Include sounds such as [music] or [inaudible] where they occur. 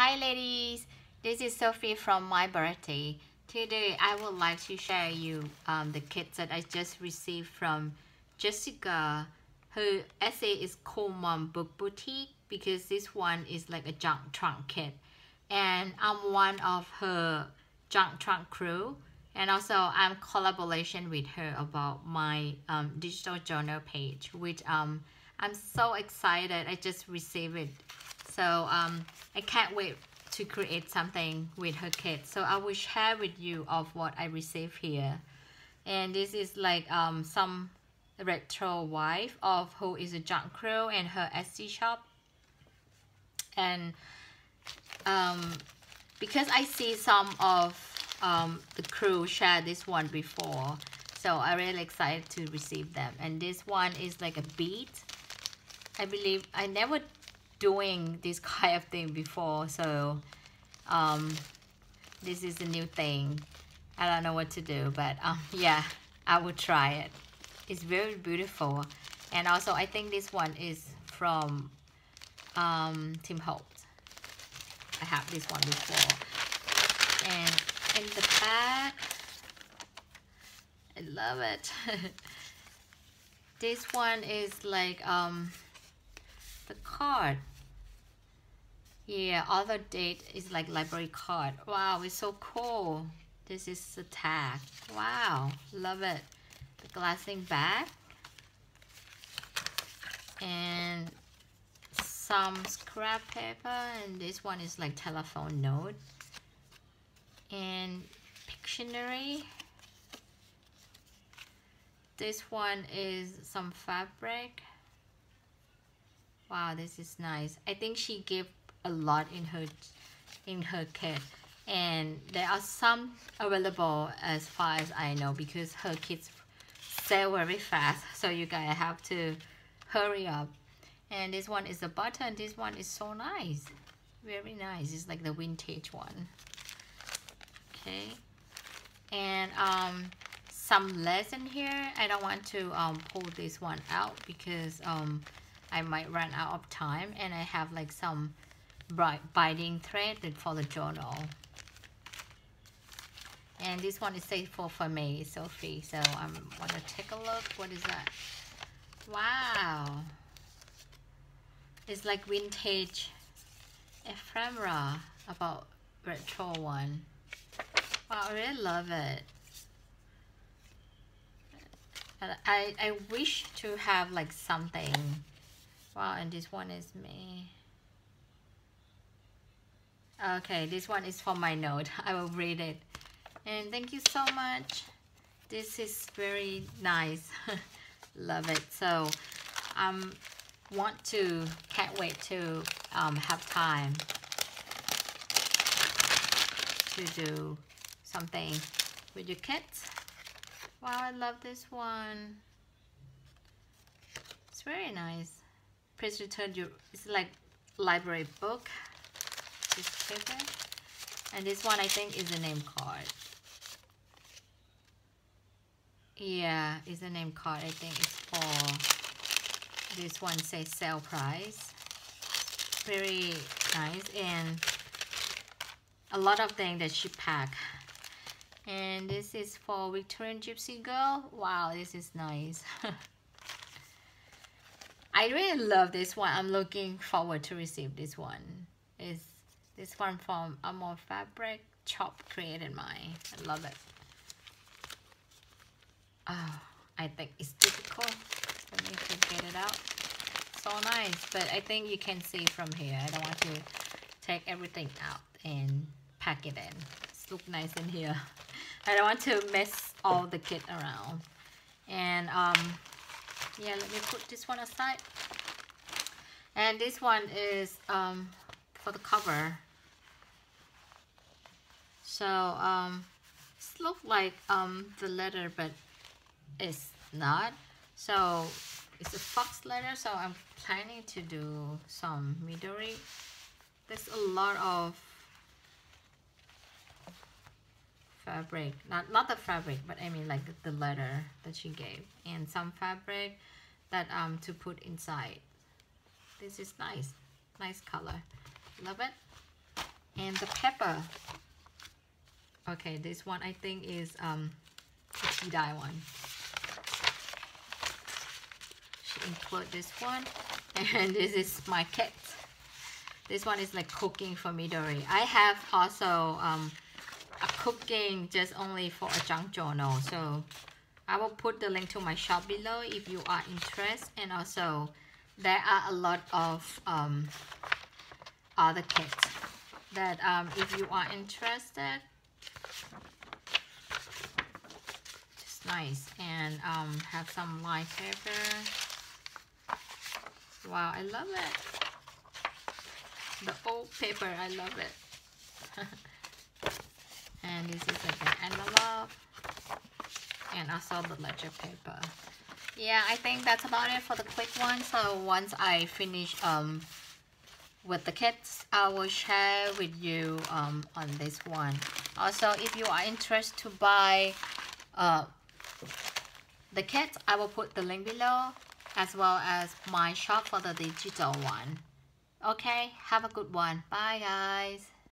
Hi ladies, this is Sophie from MindBarretty. Today I would like to share you um, the kit that I just received from Jessica. Her essay is Cool Mom Book Boutique because this one is like a junk trunk kit. And I'm one of her junk trunk crew. And also I'm collaboration with her about my um, digital journal page, which um, I'm so excited. I just received it so um, I can't wait to create something with her kit so I will share with you of what I received here. And this is like um, some retro wife of who is a junk crew and her Etsy shop. And um, because I see some of um, the crew share this one before so I'm really excited to receive them. And this one is like a bead I believe I never doing this kind of thing before so um, this is a new thing. I don't know what to do but um, [laughs] yeah I will try it. It's very beautiful. And also I think this one is from um, Tim Holtz I have this one before. And in the back I love it. [laughs] This one is like um, the card yeah other date is like library card. Wow it's so cool. This is the tag. Wow love it. The glassine bag and some scrap paper and this one is like telephone note. And Pictionary. This one is some fabric. Wow this is nice. I think she gave a lot in her in her kit and there are some available as far as I know because her kits sell very fast. So you guys have to hurry up. And this one is the button. This one is so nice. Very nice. It's like the vintage one. Okay. And um some less in here. I don't want to um, pull this one out because um, I might run out of time. And I have like some binding thread for the journal. And this one is safe for, for me Sophie so I'm gonna take a look. What is that? Wow. It's like vintage ephemera about retro one. Wow I really love it. And I, I wish to have like something. Wow and this one is me okay this one is for my note. [laughs] I will read it. And thank you so much. This is very nice. [laughs] Love it. So I um, want to can't wait to um, have time to do something with your kids. Wow I love this one. It's very nice. Please return your it's like library book paper. And this one I think is a name card. Yeah is a name card. I think it's for this one says sale price. Very nice. And a lot of things that she packed and this is for Victorian Gypsy Girl. Wow this is nice. [laughs] I really love this one. I'm looking forward to receive this one. Is this one from Amor Fabric Chop created mine. I love it. Oh, I think it's difficult for me to get it out. So nice, but I think you can see from here. I don't want to take everything out and pack it in. It's look nice in here. [laughs] I don't want to mess all the kit around. And um, yeah let me put this one aside and this one is um, for the cover so um, it looks like um, the letter but it's not. So it's a fox letter so I'm planning to do some Midori there's a lot of fabric not not the fabric but I mean like the, letter that she gave and some fabric that um to put inside. This is nice nice color. Love it. And the pepper okay this one I think is um the dye one. She include this one [laughs] and this is my kit. This one is like cooking for Midori I have also um a cooking just only for a junk journal. So I will put the link to my shop below if you are interested. And also there are a lot of um, other kits that um, if you are interested just nice. And um, have some light paper wow I love it. The old paper I love it. [laughs] And this is like an envelope. And also the ledger paper. Yeah I think that's about it for the quick one. So once I finish um with the kits I will share with you um, on this one. Also if you are interested to buy uh, the kit. I will put the link below as well as my shop for the digital one okay have a good one bye guys